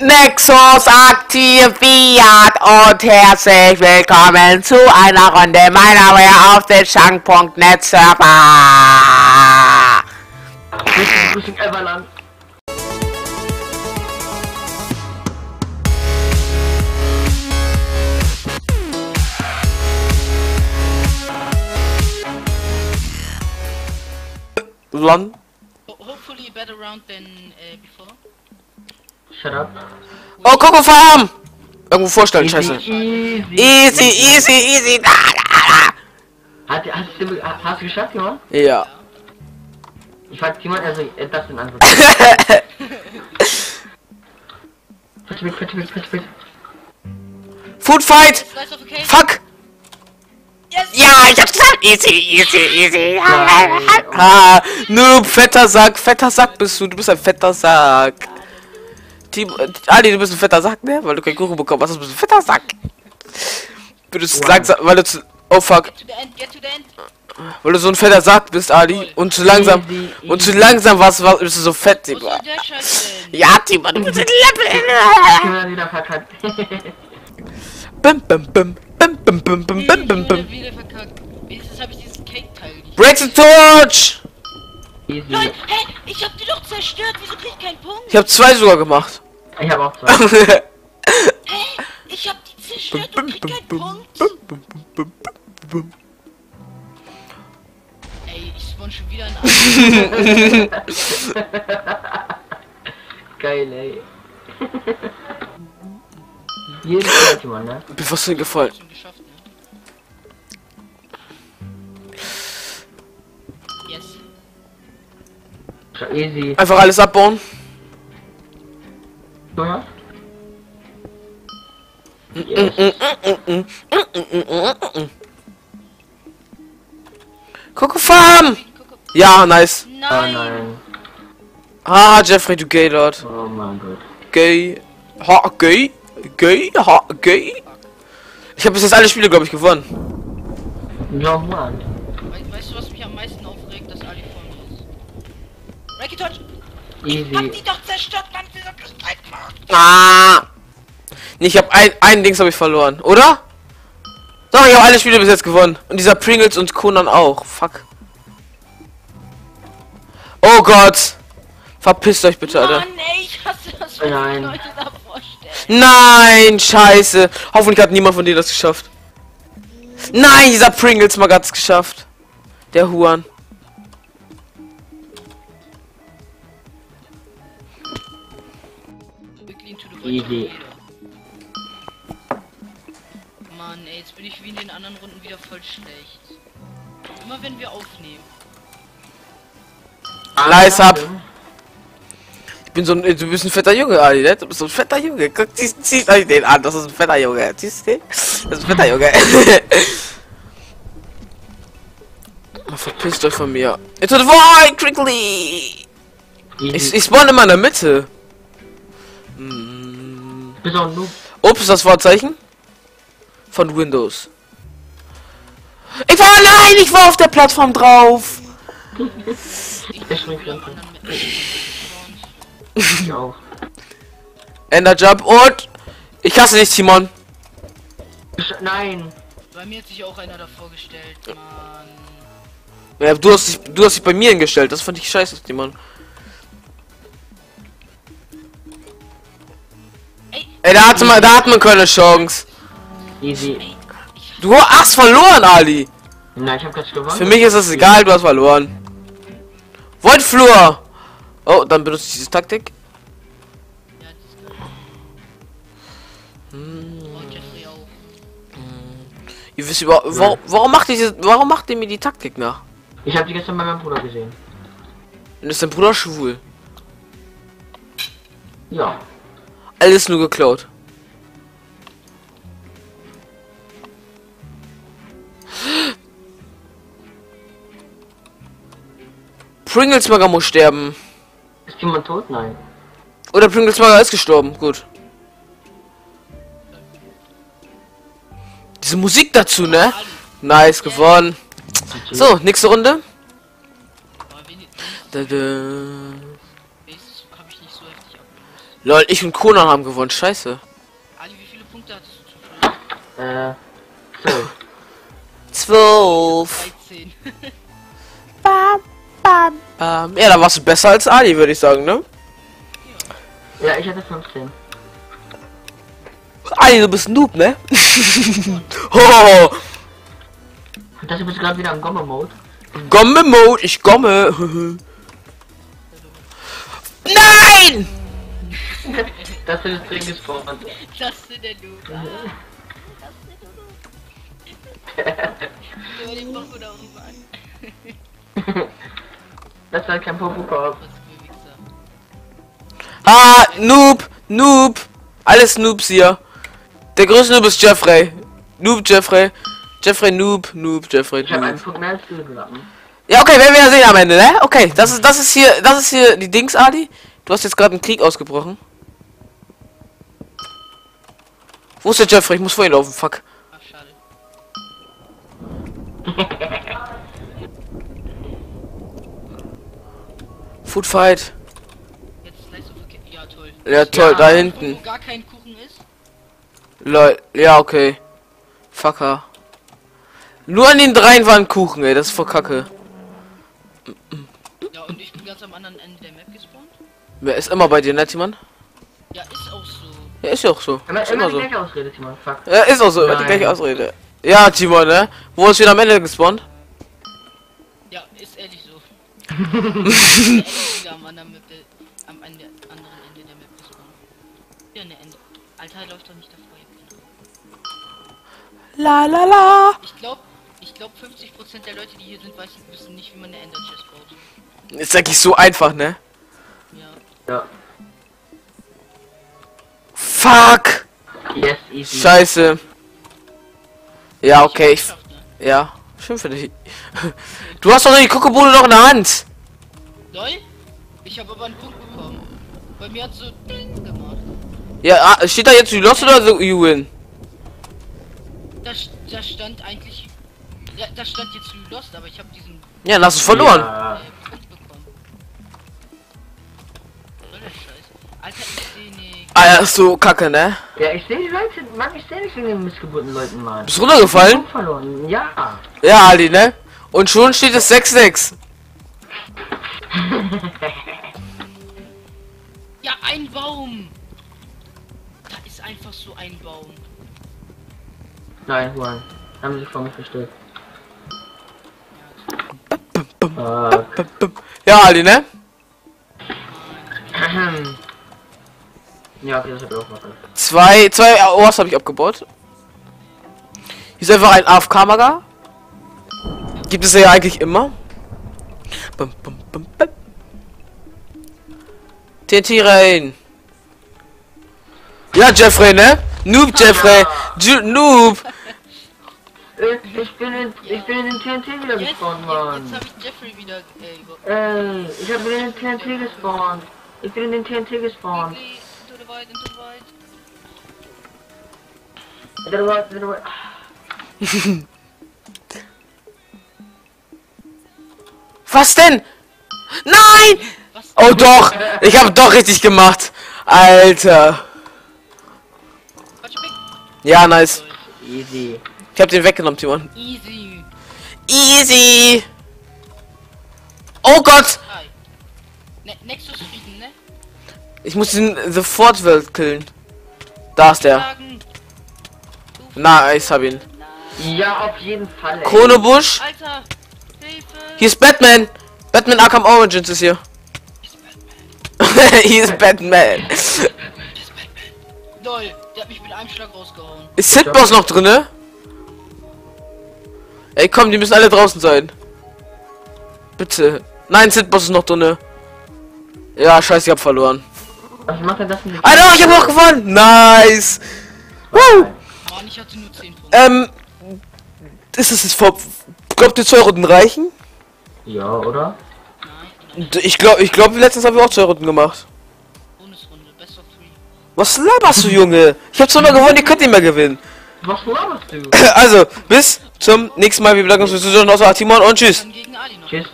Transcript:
Nexus aktiviert und herzlich willkommen zu einer Runde meiner Way auf den Schankpunkt.net Server. Richtung Everland. Lon? Ho- Hopefully a better round than uh, before. Shut up. Oh, Coco Farm! Irgendwo vorstellen, scheiße. Easy. Easy, easy, easy. Da, da, Hat, hast, du, hast du geschafft, da. Ja. Ich frag Timon, also das sind Antwort. Fetch weg, fetch weg, fetch weg. Food Fight! Cake. Fuck! Yes. Ja, ich hab's gesagt! Easy, easy, easy. Ha, Noob, fetter Sack, fetter Sack bist du, du bist ein fetter Sack. Timo, äh, Ali, du bist ein fetter Sack, ne? Weil du keinen Kuchen bekommen hast, du bist ein fetter Sack. Du bist langsam, weil du zu, Oh fuck. Weil du so ein fetter Sack bist, Ali. Und zu langsam. Und zu langsam warst, warst bist du so fett, Timo. Ja, Timo, du bist ein Level. bim, bim, bim. Bim, bim, bim, bim, bim, bim, bim. Break the torch! Easy. Nein, hä? Ich hab die doch zerstört. Wieso krieg ich keinen Punkt? Ich habe zwei sogar gemacht. Ich habe auch zwei. Hä? Ich hab die zerstört und krieg keinen Punkt. Ey, ich spawn schon wieder an. Geil, ey. Jedes Mal, ne? Mir fast hingefallen. Schon Easy. Einfach alles abbauen. Yes. Coco Farm! Ja, nice. Oh Nein. nein. Ah, Jeffrey, du Gaylord. Oh mein Gott. Gay. Ha, gay. Gay. Ha, gay. Ich habe bis jetzt alle Spiele, glaube ich, gewonnen. No man. We weißt du, was mich am meisten aufregt, dass Ali vor mir ist? Reiki Touch! Hab Easy. die doch zerstört, Mann, dieser plus macht. Ah. Nee, ich habe ein, ein Dings habe ich verloren, oder? Doch, ich habe alle Spiele bis jetzt gewonnen. Und dieser Pringles und Conan auch. Fuck. Oh Gott. Verpisst euch bitte, Alter. Mann, ey, ich hasse das, wenn Nein. Leute da vorstellen. Nein, scheiße. Hoffentlich hat niemand von denen das geschafft. Nein, dieser Pringles mal hat's geschafft. Der Huan. Tornado. Mann, ey, jetzt bin ich wie in den anderen Runden wieder voll schlecht. Immer wenn wir aufnehmen. Nice ab. Ich bin so ein, du bist ein fetter Junge, Ali, ne? Du bist so ein fetter Junge. Guck, zieh, zieh euch den an. Das ist ein fetter Junge. Siehst du den? Das ist ein fetter Junge. Verpisst euch von mir. Into the void, quickly! Ich, ich spawn immer in der Mitte. Ups, das Vorzeichen? Von Windows. Ich war nein, ich war auf der Plattform drauf. Ich. Ender Jump und ich hasse dich, Simon. Nein. Bei mir hat sich auch einer davor gestellt, Mann. Ja, du hast dich, du hast dich bei mir hingestellt. Das fand ich scheiße, Simon. Ey, da hat man, da hat man keine Chance. Easy. Du hast verloren, Ali. Nein, ich hab grad gewonnen. Für mich ist das egal, du hast verloren. Voidflur. Oh, dann benutze ich diese Taktik. Auch. Ihr wisst über, warum, warum macht ihr warum macht ihr mir die Taktik nach? Ich hab die gestern bei meinem Bruder gesehen. Und ist dein Bruder schwul? Ja. Alles nur geklaut. Pringlesmager muss sterben. Ist jemand tot? Nein. Oder Pringlesmager ist gestorben. Gut. Diese Musik dazu, ne? Nice, gewonnen. So, nächste Runde. Da, da. Lol, ich und Conan haben gewonnen. Scheiße. Ali, wie viele Punkte hattest du zufällig? Äh, so. Zwölf. 13. Bam, bam, bam. Ja, da warst du besser als Ali, würde ich sagen, ne? Ja, ich hatte 15. Ali, du bist ein Noob, ne? oh, Das bist gerade wieder im Gommer-Mode. Gomme-Mode, ich gomme. Nein! Das ist drin gespawnt. Das sind der Loot. Ah. Ja, den da auch an. Das war kein Wichser. Ah, Noob, Noob. Alles Noobs hier. Der größte Noob ist Jeffrey. Noob Jeffrey. Jeffrey Noob, Noob, Jeffrey Ich habe einen. Punkt mehr als du geladen. Ja, okay, werden wir ja sehen am Ende, ne? Okay, das ist das ist hier, das ist hier die Dings, Ali. Du hast jetzt gerade einen Krieg ausgebrochen. Wo ist der Jeffrey? Ich muss vor ihn laufen, fuck. Ach, schade. Food Fight. Ja, toll. Ja, toll, Ja. da Wo hinten. gar kein Kuchen ist? Lol, ja, okay. Fucker. Nur an den dreien war ein Kuchen, ey, das ist voll kacke. Ja, und ich bin ganz am anderen Ende der Map gespawnt? Wer ist immer bei dir, ne, Timon? Ja, ist ja auch so. Immer, Ist immer immer die so. gleiche Ausrede, Timon. Fuck. Ja, ist auch so, immer die gleiche Ausrede. Ja, Timon, ne? Wo ist wieder am Ende gespawnt? Ja, ist ehrlich so. am anderen Map, der, am Ende, anderen Ende der Map gespawnt. Ja, ne Ende. Alter, läuft doch nicht davor. La la la. Ich glaube, ich glaube 50% der Leute, die hier sind, weiß, wissen nicht, wie man eine Ender Chest baut. Ist eigentlich so einfach, ne? Ja. Ja. Fuck! Yes, easy. Scheiße. Ja, okay, ich. Ja, schön für dich. Du hast doch die Kokobole noch in der Hand. Lol? Ich habe aber einen Punkt bekommen. Bei mir hat so Ding gemacht. Ja, ah, steht da jetzt you lost oder so you win? Da, da stand eigentlich. Ja, da stand jetzt you lost, aber ich habe diesen Ja, dann hast du verloren. Ja. äh, Punkt bekommen. Alter, ich seh nicht. Ah, ja, ist so kacke, ne? ja, ich sehe die Leute. Mann, ich sehe nicht wegen den missgeburten Leuten, Mann. Bist runtergefallen? Punkt verloren. Ja. Ja, Ali, ne? Und schon steht es 6-6. Ja, ein Baum! Da ist einfach so ein Baum. Nein, Juan. Haben sich vor mir Fuck. Ja, Ali, ne? Ja, okay, das hat auch was. Zwei, zwei Ohrs habe ich abgebaut. Hier ist einfach ein AFK-Mager. Gibt es ja eigentlich immer. Bum, bum, bum, bum. TNT rein. Ja, Jeffrey, ne? Noob, Jeffrey. Ju Noob. Äh, Ich bin in, ich bin in den TNT wieder Jetzt, gespawnt, jetzt, Mann. jetzt habe ich Jeffrey wieder. Äh, Ey, ich hab wieder in den TNT gespawnt. Ich bin in den TNT gespawnt. Quickly, into the void, into the void. Der war. Was denn? Nein! Was? Oh doch, ich habe doch richtig gemacht. Alter. Ja, nice. Easy. Ich habe den weggenommen, Timon. Easy. Easy. Oh Gott. Hi. Ne Nexus ne? Ich muss den sofort Welt killen. Da ist der. Sagen. Nice, hab ihn. Ja, auf jeden Fall. ey. Kronebusch. Alter! Hilfe! Hier ist Batman. Batman Arkham Origins ist hier. hier ist Batman. Lol, der hat mich mit einem Schlag rausgehauen. Ist Sidboss noch drinne? Ey, komm, die müssen alle draußen sein. Bitte. Nein, Sidboss ist noch drinne. Ja, scheiße, ich hab verloren. Was macht er das denn? Alter, ich hab noch gewonnen. Nice. Woo. Mann, ich hatte nur 10 Punkte. Ähm, ist es jetzt vor... Glaubt ihr, zwei Runden reichen? Ja, oder? Nein, Ich glaube, ich glaube, letztens haben wir auch zwei Runden gemacht. Bonusrunde, Best of 3. Was laberst du, Junge? Ich hab zweimal gewonnen, ihr könnt nicht mehr gewinnen. Was laberst du? Also, bis zum nächsten Mal. Wir bedanken uns fürs Zuschauen. Außer Timon und tschüss. Tschüss.